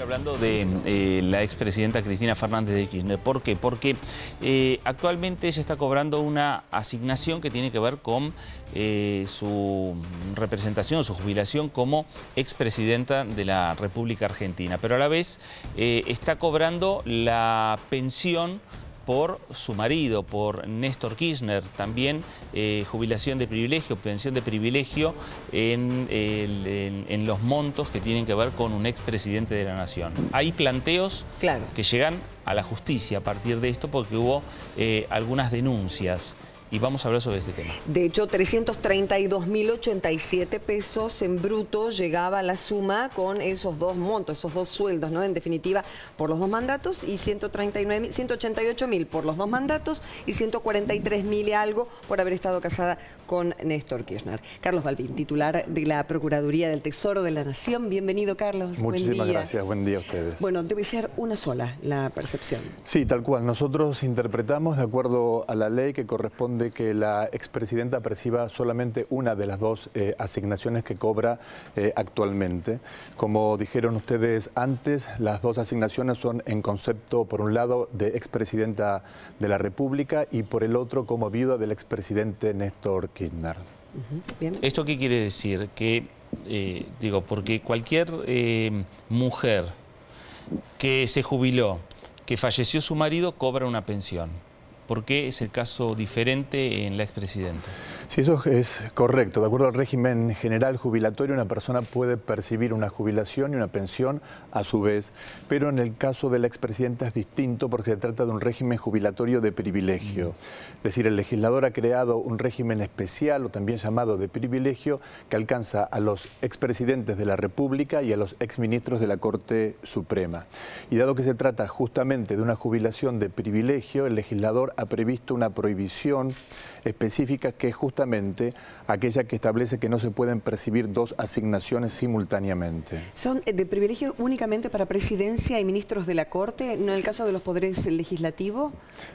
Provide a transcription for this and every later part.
Hablando de eh, la expresidenta Cristina Fernández de Kirchner, ¿por qué? Porque eh, actualmente ella está cobrando una asignación que tiene que ver con eh, su representación, su jubilación como expresidenta de la República Argentina, pero a la vez está cobrando la pensión por su marido, por Néstor Kirchner, también eh, jubilación de privilegio, pensión de privilegio en, los montos que tienen que ver con un expresidente de la Nación. Hay planteos que llegan a la justicia a partir de esto porque hubo eh, algunas denuncias y vamos a hablar sobre este tema. De hecho, 332.087 pesos en bruto llegaba la suma con esos dos montos, esos dos sueldos, ¿no? En definitiva, por los dos mandatos y 188.000 por los dos mandatos y 143.000 y algo por haber estado casada con Néstor Kirchner. Carlos Balbín, titular de la Procuraduría del Tesoro de la Nación. Bienvenido, Carlos. Muchísimas gracias. Buen día a ustedes. Bueno, debe ser una sola la percepción. Sí, tal cual. Nosotros interpretamos de acuerdo a la ley que corresponde que la expresidenta perciba solamente una de las dos eh, asignaciones que cobra eh, actualmente. Como dijeron ustedes antes, las dos asignaciones son en concepto, por un lado, de expresidenta de la República y por el otro como viuda del expresidente Néstor Kirchner. ¿Esto qué quiere decir? Que, eh, digo, porque cualquier eh, mujer que se jubiló, que falleció su marido, cobra una pensión. ¿Por qué es el caso diferente en la expresidenta? Sí, eso es correcto. De acuerdo al régimen general jubilatorio, una persona puede percibir una jubilación y una pensión a su vez, pero en el caso de la expresidenta es distinto porque se trata de un régimen jubilatorio de privilegio. Es decir, el legislador ha creado un régimen especial o también llamado de privilegio que alcanza a los expresidentes de la República y a los exministros de la Corte Suprema. Y dado que se trata justamente de una jubilación de privilegio, el legislador ha previsto una prohibición específica que es justamente aquella que establece que no se pueden percibir dos asignaciones simultáneamente. ¿Son de privilegio únicamente para presidencia y ministros de la Corte, no en el caso de los poderes legislativos?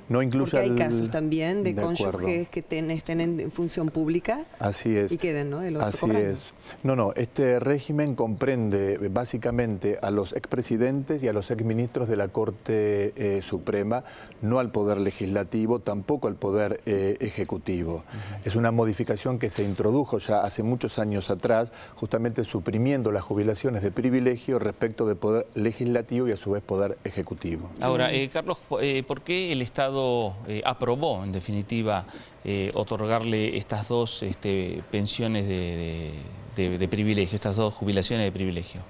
No incluso Porque hay casos también de, cónyuges que estén en función pública Así es. y queden, ¿no? Así es. No, no, este régimen comprende básicamente a los expresidentes y a los exministros de la Corte eh, Suprema, no al Poder Legislativo, tampoco al Poder eh, Ejecutivo. Es una modificación que se introdujo ya hace muchos años atrás, justamente suprimiendo las jubilaciones de privilegio respecto de poder legislativo y a su vez poder ejecutivo. Ahora, eh, Carlos, eh, ¿por qué el Estado eh, aprobó, en definitiva, otorgarle estas dos este, pensiones de privilegio, estas dos jubilaciones de privilegio?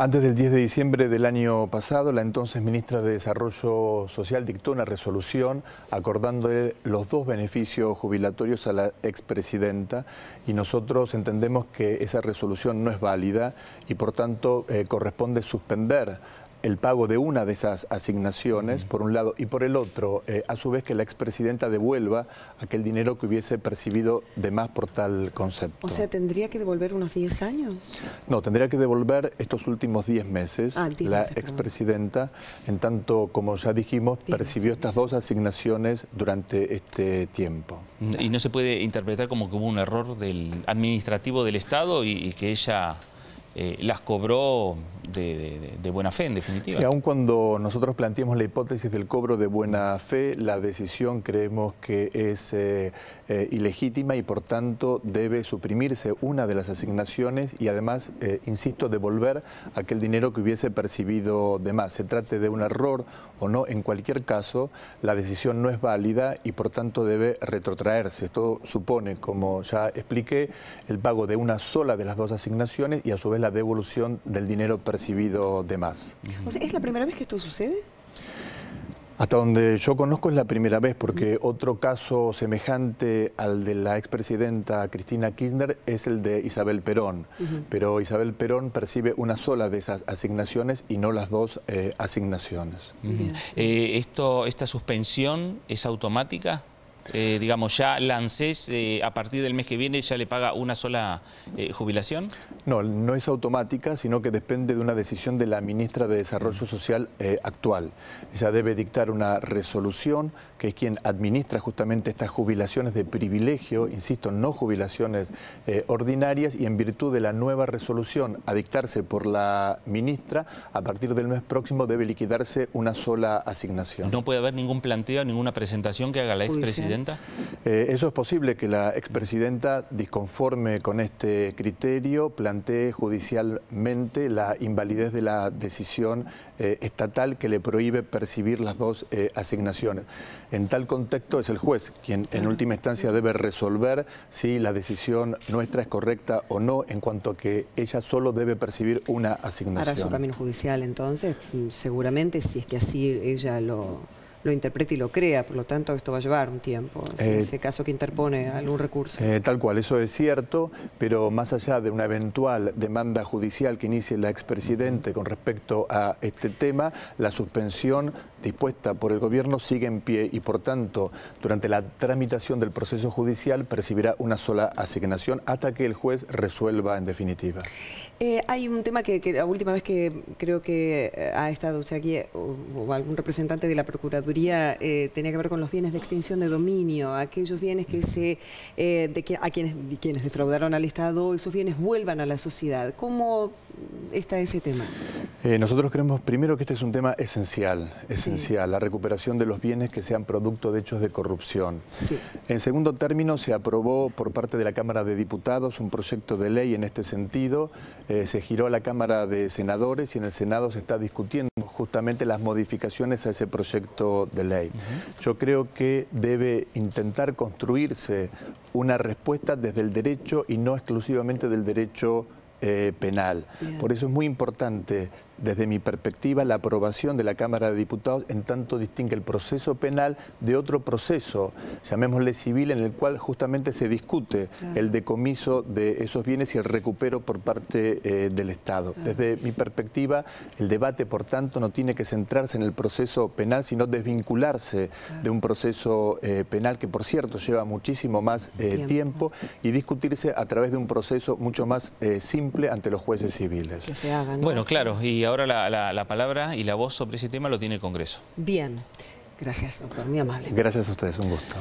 Antes del 10 de diciembre del año pasado, la entonces ministra de Desarrollo Social dictó una resolución acordándole los dos beneficios jubilatorios a la expresidenta y nosotros entendemos que esa resolución no es válida y por tanto eh, corresponde suspender el pago de una de esas asignaciones, por un lado, y por el otro, eh, a su vez que la expresidenta devuelva aquel dinero que hubiese percibido de más por tal concepto. O sea, ¿tendría que devolver unos 10 años? No, tendría que devolver estos últimos 10 meses. Ah, la expresidenta, en tanto, como ya dijimos, percibió estas dos asignaciones durante este tiempo. ¿Y no se puede interpretar como que hubo un error del administrativo del Estado y que ella eh, las cobró de, buena fe, en definitiva. Sí, aun cuando nosotros planteamos la hipótesis del cobro de buena fe, la decisión creemos que es eh, eh, ilegítima y por tanto debe suprimirse una de las asignaciones y además, insisto, devolver aquel dinero que hubiese percibido de más. Se trate de un error o no, en cualquier caso, la decisión no es válida y por tanto debe retrotraerse. Esto supone, como ya expliqué, el pago de una sola de las dos asignaciones y a su vez la devolución del dinero percibido de más. ¿Es la primera vez que esto sucede? Hasta donde yo conozco es la primera vez, porque otro caso semejante al de la expresidenta Cristina Kirchner es el de Isabel Perón. Pero Isabel Perón percibe una sola de esas asignaciones y no las dos eh, asignaciones. Eh, esto, ¿Esta suspensión es automática? Eh, digamos, ya Lancés eh, a partir del mes que viene ya le paga una sola eh, jubilación? No, no es automática, sino que depende de una decisión de la ministra de Desarrollo Social actual. Ella debe dictar una resolución que es quien administra justamente estas jubilaciones de privilegio, insisto, no jubilaciones ordinarias, y en virtud de la nueva resolución a dictarse por la ministra, a partir del mes próximo debe liquidarse una sola asignación. ¿No puede haber ningún planteo, ninguna presentación que haga la expresidenta? Eh, eso es posible que la expresidenta, disconforme con este criterio, plantee judicialmente la invalidez de la decisión eh, estatal que le prohíbe percibir las dos eh, asignaciones. En tal contexto es el juez quien en última instancia debe resolver si la decisión nuestra es correcta o no en cuanto a que ella solo debe percibir una asignación. Para su camino judicial entonces, seguramente si es que así ella lo lo interprete y lo crea, por lo tanto esto va a llevar un tiempo, en eh, ese caso que interpone algún recurso. Eh, tal cual, eso es cierto, pero más allá de una eventual demanda judicial que inicie la expresidente con respecto a este tema, la suspensión dispuesta por el gobierno sigue en pie y por tanto durante la tramitación del proceso judicial percibirá una sola asignación hasta que el juez resuelva en definitiva. Eh, hay un tema que, la última vez que creo que ha estado usted aquí o, algún representante de la Procuraduría eh, tenía que ver con los bienes de extinción de dominio, aquellos bienes que se de que, a quienes, quienes defraudaron al Estado, esos bienes vuelvan a la sociedad. ¿Cómo está ese tema? Nosotros creemos primero que este es un tema esencial, esencial, la recuperación de los bienes que sean producto de hechos de corrupción. En segundo término, se aprobó por parte de la Cámara de Diputados un proyecto de ley en este sentido eh, se giró a la Cámara de Senadores y en el Senado se está discutiendo justamente las modificaciones a ese proyecto de ley. Yo creo que debe intentar construirse una respuesta desde el derecho y no exclusivamente del derecho eh, penal. Por eso es muy importante desde mi perspectiva, la aprobación de la Cámara de Diputados en tanto distingue el proceso penal de otro proceso, llamémosle civil, en el cual justamente se discute el decomiso de esos bienes y el recupero por parte eh, del Estado. Desde mi perspectiva, el debate, por tanto, no tiene que centrarse en el proceso penal, sino desvincularse de un proceso eh, penal que, por cierto, lleva muchísimo más eh, tiempo. y discutirse a través de un proceso mucho más simple ante los jueces civiles. Que se haga, Bueno, claro, y ahora la, palabra y la voz sobre ese tema lo tiene el Congreso. Bien. Gracias, doctor. Muy amable. Gracias a ustedes. Un gusto.